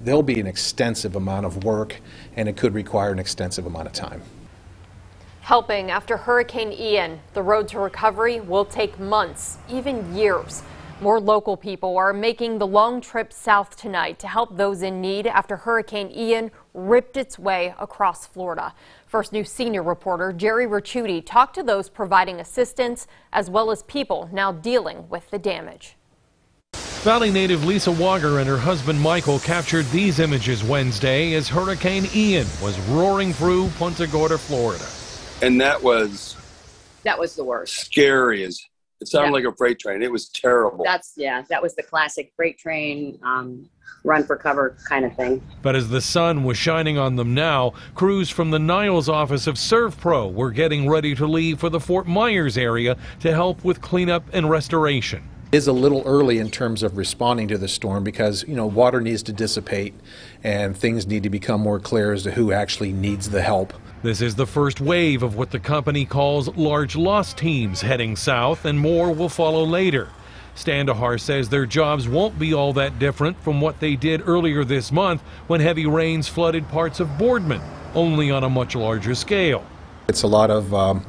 There'll be an extensive amount of work, and it could require an extensive amount of time. Helping after Hurricane Ian, the road to recovery will take months, even years. More local people are making the long trip south tonight to help those in need after Hurricane Ian ripped its way across Florida. First News senior reporter Jerry Ricciuti talked to those providing assistance as well as people now dealing with the damage. Valley native Lisa Wager and her husband Michael captured these images Wednesday as Hurricane Ian was roaring through Punta Gorda, Florida. And that was That was the worst. scary as it sounded Yeah. like a freight train. It was terrible. That's yeah. That was the classic freight train, um, run for cover kind of thing. But as the sun was shining on them now, crews from the Niles office of ServPro were getting ready to leave for the Fort Myers area to help with cleanup and restoration. Is a little early in terms of responding to the storm because, you know, water needs to dissipate and things need to become more clear as to who actually needs the help. This is the first wave of what the company calls large loss teams heading south, and more will follow later. Standahar says their jobs won't be all that different from what they did earlier this month when heavy rains flooded parts of Boardman, only on a much larger scale. It's a lot of um,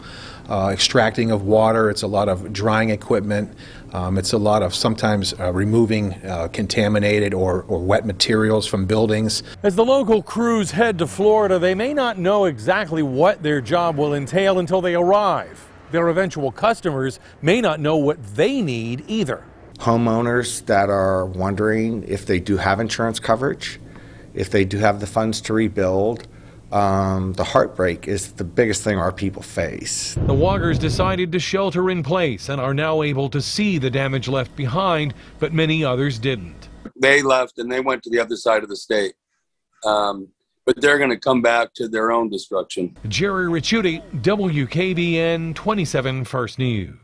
uh, extracting of water, it's a lot of drying equipment, um, it's a lot of sometimes uh, removing uh, contaminated or, or wet materials from buildings. As the local crews head to Florida, they may not know exactly what their job will entail until they arrive. Their eventual customers may not know what they need either. homeowners that are wondering if they do have insurance coverage, if they do have the funds to rebuild. Um, the heartbreak is the biggest thing our people face. The Wagers decided to shelter in place and are now able to see the damage left behind, but many others didn't. they left and they went to the other side of the state. Um, but they're going to come back to their own destruction. Jerry Ricciuti, WKBN 27 First News.